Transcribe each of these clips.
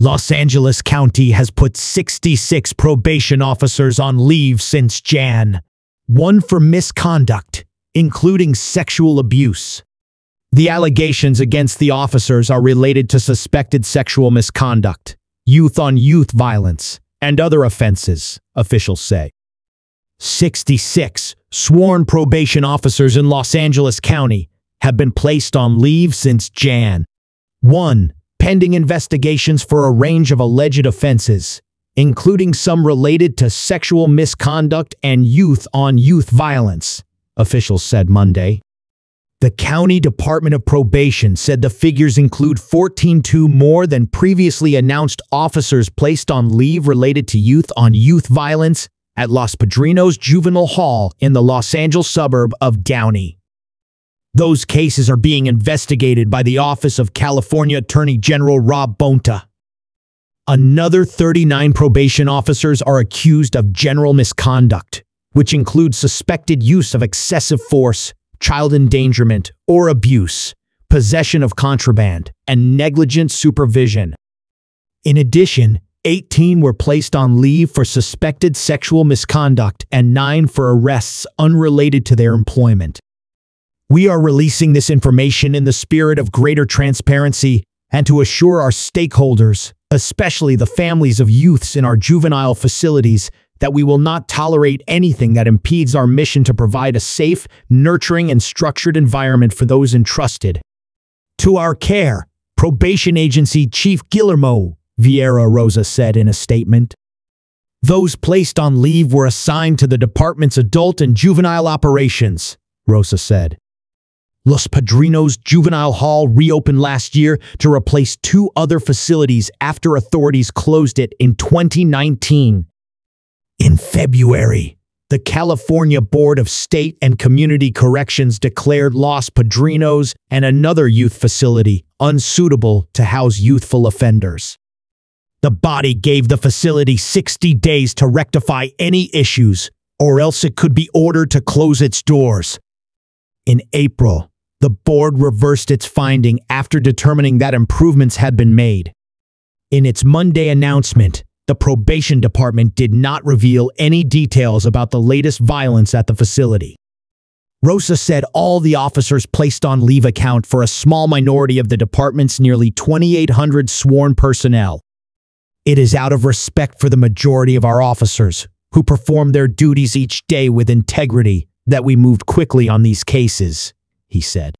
Los Angeles County has put 66 probation officers on leave since Jan. One for misconduct, including sexual abuse. The allegations against the officers are related to suspected sexual misconduct, youth-on-youth violence, and other offenses, officials say. 66 sworn probation officers in Los Angeles County have been placed on leave since Jan. 1. Pending investigations for a range of alleged offenses, including some related to sexual misconduct and youth-on-youth violence, officials said Monday. The County Department of Probation said the figures include 14-2 more than previously announced officers placed on leave related to youth-on-youth violence at Los Padrinos Juvenile Hall in the Los Angeles suburb of Downey. Those cases are being investigated by the Office of California Attorney General Rob Bonta. Another 39 probation officers are accused of general misconduct, which includes suspected use of excessive force, child endangerment or abuse, possession of contraband, and negligent supervision. In addition, 18 were placed on leave for suspected sexual misconduct and 9 for arrests unrelated to their employment. We are releasing this information in the spirit of greater transparency and to assure our stakeholders, especially the families of youths in our juvenile facilities, that we will not tolerate anything that impedes our mission to provide a safe, nurturing, and structured environment for those entrusted. To our care, Probation Agency Chief Guillermo Viera Rosa said in a statement. Those placed on leave were assigned to the department's adult and juvenile operations, Rosa said. Los Padrinos Juvenile Hall reopened last year to replace two other facilities after authorities closed it in 2019. In February, the California Board of State and Community Corrections declared Los Padrinos and another youth facility unsuitable to house youthful offenders. The body gave the facility 60 days to rectify any issues, or else it could be ordered to close its doors. In April, the board reversed its finding after determining that improvements had been made. In its Monday announcement, the probation department did not reveal any details about the latest violence at the facility. Rosa said all the officers placed on leave account for a small minority of the department's nearly 2,800 sworn personnel. It is out of respect for the majority of our officers, who perform their duties each day with integrity, that we moved quickly on these cases, he said.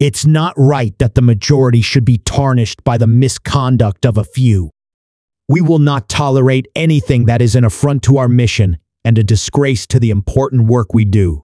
It's not right that the majority should be tarnished by the misconduct of a few. We will not tolerate anything that is an affront to our mission and a disgrace to the important work we do.